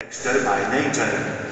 Next uh, by Nathan.